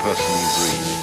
person you.